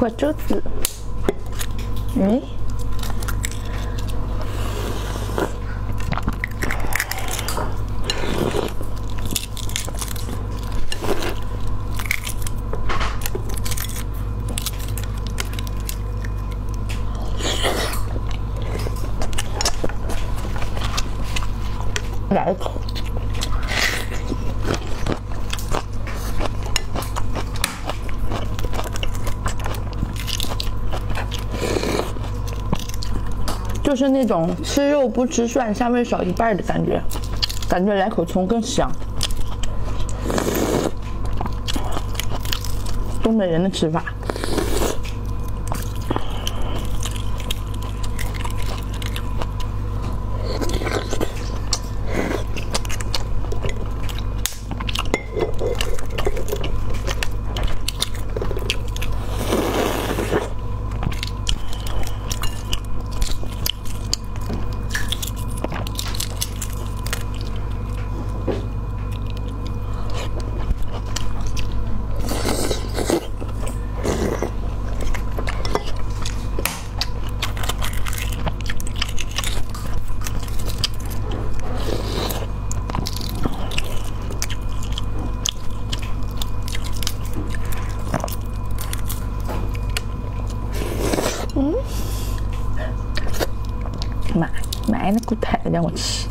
破珠子，哎。来一口，就是那种吃肉不吃蒜，香味少一半的感觉，感觉来口葱更香。东北人的吃法。买买，那个太让我吃。